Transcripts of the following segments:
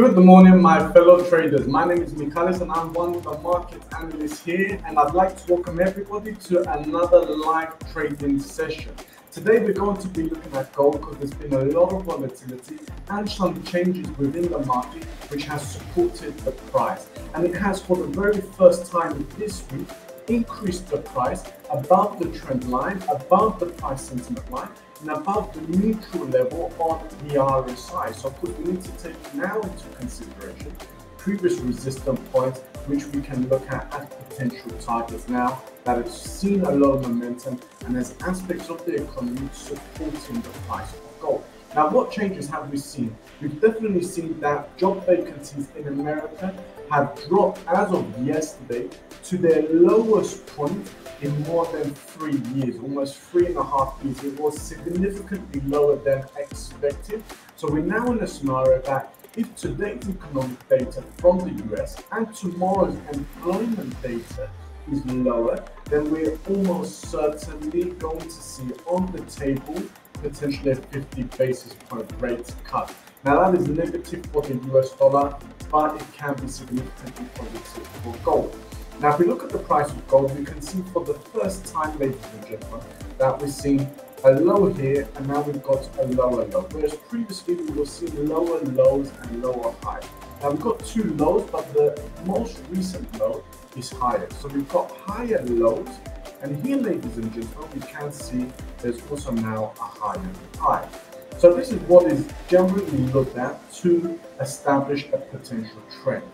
Good morning, my fellow traders. My name is Michalis and I'm one of the market analysts here. And I'd like to welcome everybody to another live trading session. Today, we're going to be looking at gold because there's been a lot of volatility and some changes within the market which has supported the price. And it has, for the very first time this week, increased the price above the trend line, above the price sentiment line, and above the neutral level on the RSI. So of course we need to take now into consideration previous resistance points which we can look at as potential targets now that have seen a lot of momentum and there's aspects of the economy supporting the price of gold. Now, what changes have we seen? We've definitely seen that job vacancies in America have dropped as of yesterday to their lowest point in more than three years, almost three and a half years. It was significantly lower than expected. So we're now in a scenario that if today's economic data from the US and tomorrow's employment data is lower, then we're almost certainly going to see on the table potentially a 50 basis point rate cut. Now that is negative for the US dollar, but it can be significantly positive for gold. Now, if we look at the price of gold, we can see for the first time, ladies and gentlemen, that we're seeing a low here, and now we've got a lower low. Whereas previously we were seeing lower lows and lower highs. Now we've got two lows, but the most recent low is higher. So we've got higher lows, and here, ladies and gentlemen, we can see there's also now a higher high. So this is what is generally looked at to establish a potential trend.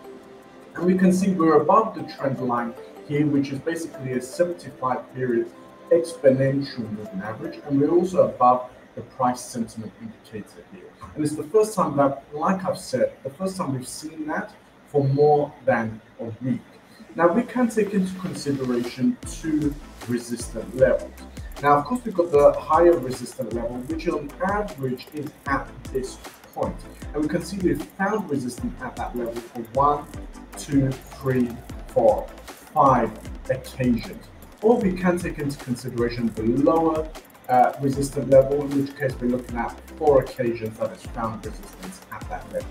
And we can see we're above the trend line here, which is basically a 75 period exponential moving average. And we're also above the price sentiment indicator here. And it's the first time that, like I've said, the first time we've seen that for more than a week. Now we can take into consideration two resistant levels. Now, of course, we've got the higher resistant level, which on average is at this point. And we can see we've found resistance at that level for one, two, three, four, five occasions. Or we can take into consideration the lower uh, resistant level, in which case we're looking at four occasions that it's found resistance at that level.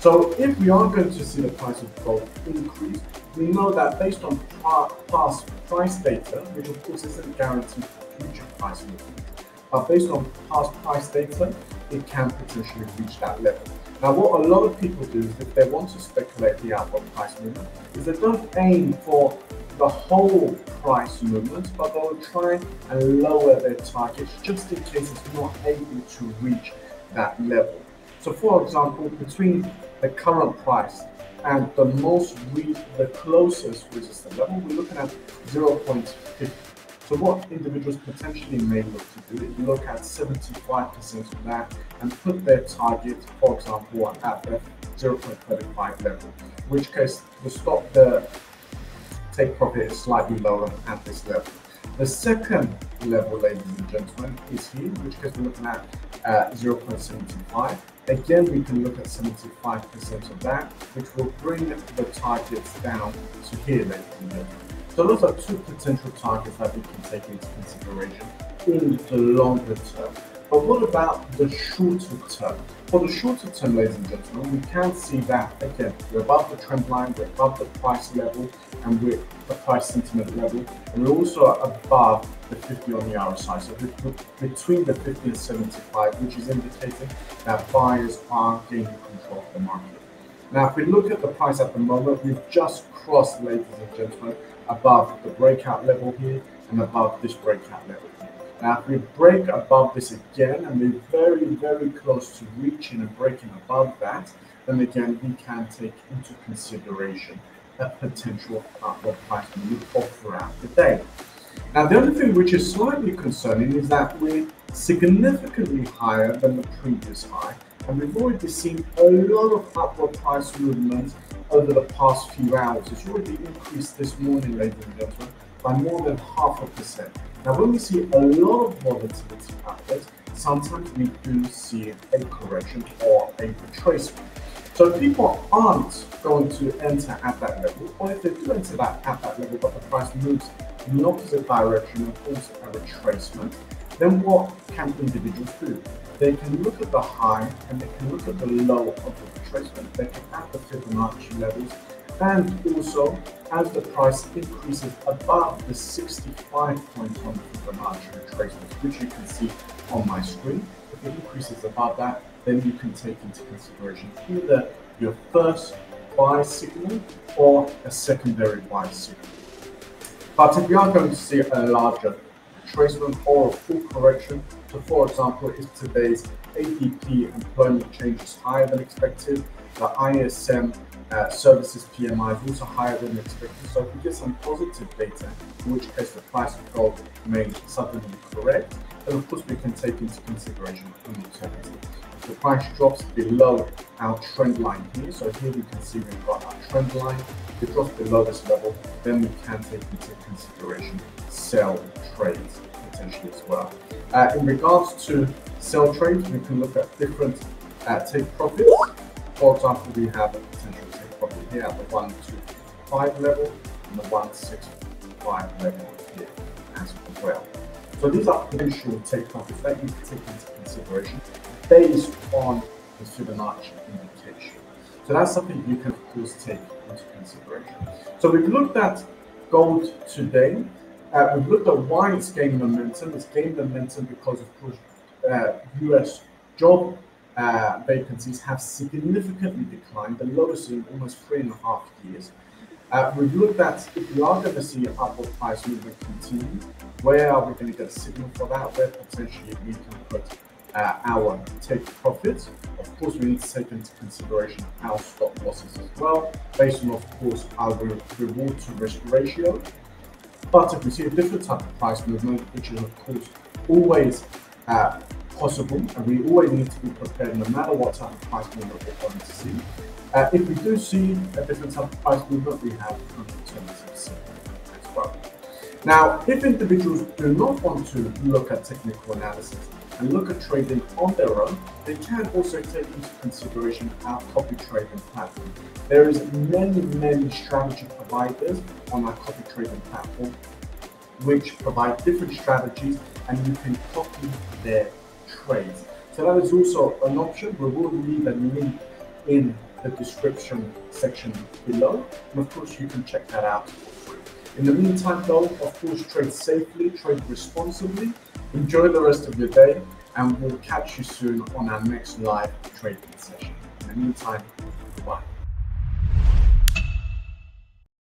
So if we are going to see the price of gold increase, we know that based on past price data, which of course isn't guaranteed for future price movement, but based on past price data, it can potentially reach that level. Now, what a lot of people do is if they want to speculate the outward price movement, is they don't aim for the whole price movement, but they'll try and lower their targets just in case it's not able to reach that level. So, for example, between the current price and the most the closest resistance level, we're looking at 0.50. So what individuals potentially may look to do is look at 75% of that and put their target, for example, at the 0.35 level, which case the stop the take profit is slightly lower at this level. The second level, ladies and gentlemen, is here, which case we're looking at uh, 0.75. Again, we can look at 75% of that, which will bring the targets down to here, gentlemen. So those are two potential targets that we can take into consideration in the longer term. But what about the shorter term? For the shorter term, ladies and gentlemen, we can see that again, we're above the trend line, we're above the price level, and we're the price sentiment level, and we're also above the 50 on the RSI. So between the 50 and 75, which is indicating that buyers are gaining control of the market. Now, if we look at the price at the moment, we've just crossed, ladies and gentlemen, above the breakout level here and above this breakout level here. Now, if we break above this again and we're very, very close to reaching and breaking above that, then again, we can take into consideration a potential upward price move throughout the day. Now, the only thing which is slightly concerning is that we're significantly higher than the previous high, and we've already seen a lot of upward price movement over the past few hours. It's already increased this morning, ladies and gentlemen, by more than half a percent. Now, when we see a lot of volatility upwards, sometimes we do see a correction or a retracement. So people aren't going to enter at that level, or if they do enter that at that level, but the price moves in the opposite direction and causes a retracement, then what can individuals do? they can look at the high and they can look at the low of the retracement. They can add the Fibonacci levels and also as the price increases above the 65 point on the Fibonacci retracement, which you can see on my screen, if it increases above that, then you can take into consideration either your first buy signal or a secondary buy signal. But if you are going to see a larger retracement or a full correction, so for example, if today's ADP employment change is higher than expected, the ISM uh, services PMI is also higher than expected. So if we get some positive data, in which case the price of gold may suddenly correct, then of course we can take into consideration an alternative. If the price drops below our trend line here, so here we can see we've got our trend line, if it drops below this level, then we can take into consideration sell trades potentially as well. Uh, in regards to sell trades, we can look at different uh, take profits. For example, we have a potential here at the 125 level and the 165 level here as well. So these are potential take profits that you can take into consideration based on the Fibonacci indication. So that's something you can of course take into consideration. So we've looked at gold today. Uh, we've looked at why it's gained momentum. It's gained momentum because of course uh, US job uh, vacancies have significantly declined, the lowest in almost three and a half years. Uh, we've looked at if we are going to see upward price movement continue, where are we going to get a signal for that? Where potentially we can put uh, our take profits. Of course, we need to take into consideration our stop losses as well, based on, of course, our reward to risk ratio. But if we see a different type of price movement, which is, of course, always uh, possible, and we always need to be prepared no matter what type of price movement we're going to see. Uh, if we do see a different type of price movement, we have an alternative as well. Now, if individuals do not want to look at technical analysis and look at trading on their own, they can also take into consideration our copy trading platform. There is many, many strategy providers on our copy trading platform which provide different strategies and you can copy their trades. So that is also an option. We will leave a link in the description section below. And of course, you can check that out for free. In the meantime, though, of course, trade safely, trade responsibly. Enjoy the rest of your day, and we'll catch you soon on our next live trading session. In the meantime,